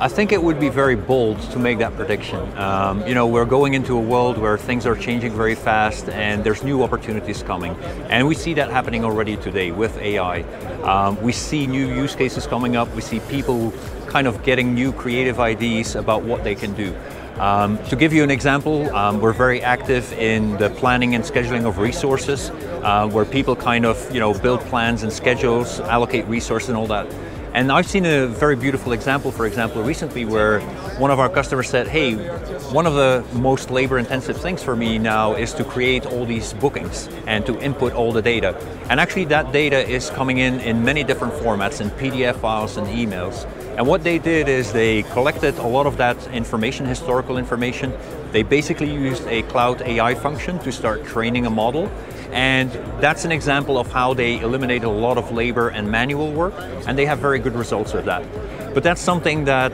I think it would be very bold to make that prediction. Um, you know, we're going into a world where things are changing very fast and there's new opportunities coming. And we see that happening already today with AI. Um, we see new use cases coming up. We see people kind of getting new creative ideas about what they can do. Um, to give you an example, um, we're very active in the planning and scheduling of resources, uh, where people kind of you know build plans and schedules, allocate resources and all that. And I've seen a very beautiful example, for example, recently where one of our customers said, hey, one of the most labor intensive things for me now is to create all these bookings and to input all the data. And actually that data is coming in in many different formats, in PDF files and emails. And what they did is they collected a lot of that information, historical information. They basically used a cloud AI function to start training a model. And that's an example of how they eliminated a lot of labor and manual work, and they have very good results with that. But that's something that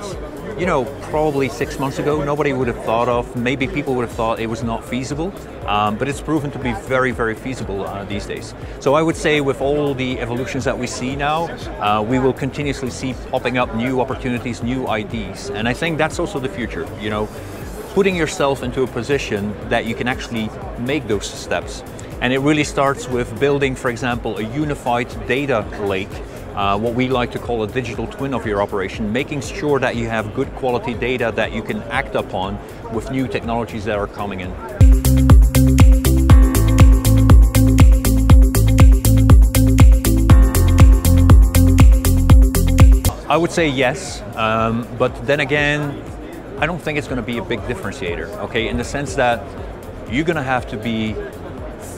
you know, probably six months ago, nobody would have thought of. Maybe people would have thought it was not feasible, um, but it's proven to be very, very feasible uh, these days. So I would say with all the evolutions that we see now, uh, we will continuously see popping up new opportunities, new ideas. And I think that's also the future, you know, putting yourself into a position that you can actually make those steps. And it really starts with building, for example, a unified data lake uh, what we like to call a digital twin of your operation, making sure that you have good quality data that you can act upon with new technologies that are coming in. I would say yes, um, but then again, I don't think it's going to be a big differentiator, okay, in the sense that you're going to have to be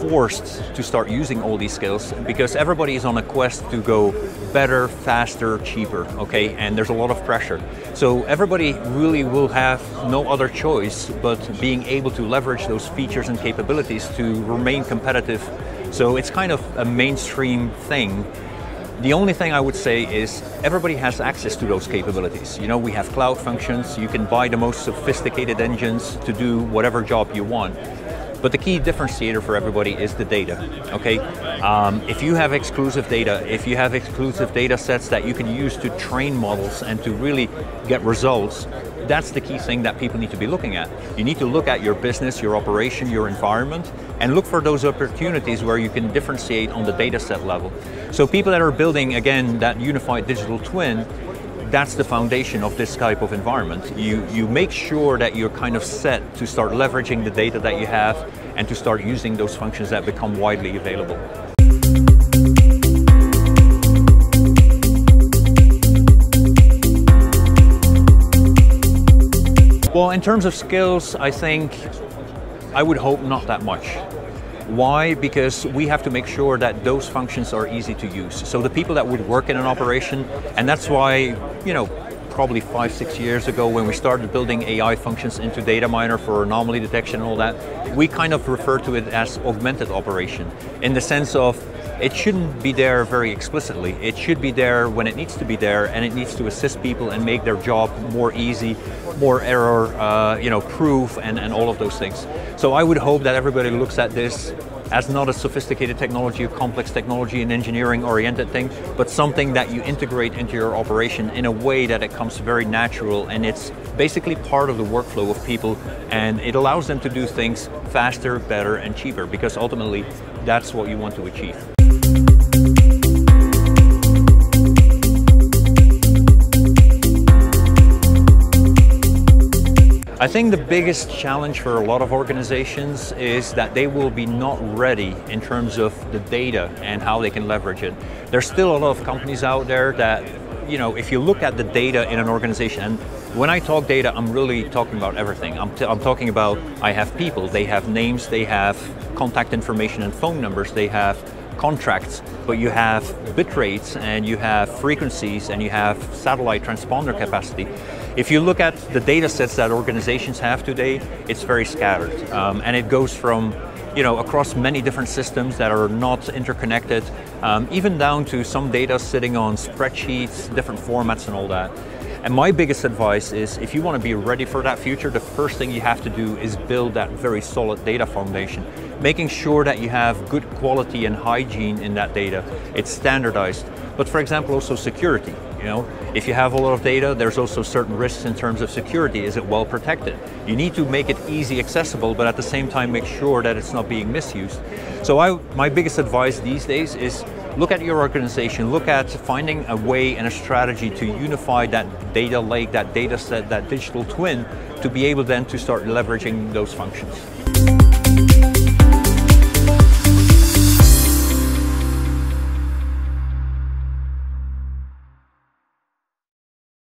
forced to start using all these skills because everybody is on a quest to go better, faster, cheaper, okay? And there's a lot of pressure. So everybody really will have no other choice but being able to leverage those features and capabilities to remain competitive. So it's kind of a mainstream thing the only thing I would say is everybody has access to those capabilities. You know, we have cloud functions, you can buy the most sophisticated engines to do whatever job you want. But the key differentiator for everybody is the data, okay? Um, if you have exclusive data, if you have exclusive data sets that you can use to train models and to really get results, that's the key thing that people need to be looking at. You need to look at your business, your operation, your environment, and look for those opportunities where you can differentiate on the data set level. So people that are building, again, that unified digital twin, that's the foundation of this type of environment. You, you make sure that you're kind of set to start leveraging the data that you have and to start using those functions that become widely available. Well, in terms of skills, I think I would hope not that much. Why? Because we have to make sure that those functions are easy to use. So the people that would work in an operation, and that's why, you know, probably five, six years ago when we started building AI functions into Data Miner for anomaly detection and all that, we kind of refer to it as augmented operation in the sense of it shouldn't be there very explicitly. It should be there when it needs to be there and it needs to assist people and make their job more easy, more error uh, you know, proof and, and all of those things. So I would hope that everybody looks at this as not a sophisticated technology, a complex technology, an engineering oriented thing, but something that you integrate into your operation in a way that it comes very natural and it's basically part of the workflow of people and it allows them to do things faster, better and cheaper because ultimately that's what you want to achieve. I think the biggest challenge for a lot of organizations is that they will be not ready in terms of the data and how they can leverage it. There's still a lot of companies out there that, you know, if you look at the data in an organization, and when I talk data, I'm really talking about everything. I'm, I'm talking about, I have people, they have names, they have contact information and phone numbers, they have contracts, but you have bit rates and you have frequencies and you have satellite transponder capacity. If you look at the data sets that organizations have today, it's very scattered. Um, and it goes from you know, across many different systems that are not interconnected, um, even down to some data sitting on spreadsheets, different formats and all that. And my biggest advice is if you want to be ready for that future, the first thing you have to do is build that very solid data foundation, making sure that you have good quality and hygiene in that data. It's standardized. But for example, also security. You know, if you have a lot of data, there's also certain risks in terms of security. Is it well protected? You need to make it easy accessible, but at the same time make sure that it's not being misused. So I, my biggest advice these days is look at your organization, look at finding a way and a strategy to unify that data lake, that data set, that digital twin, to be able then to start leveraging those functions.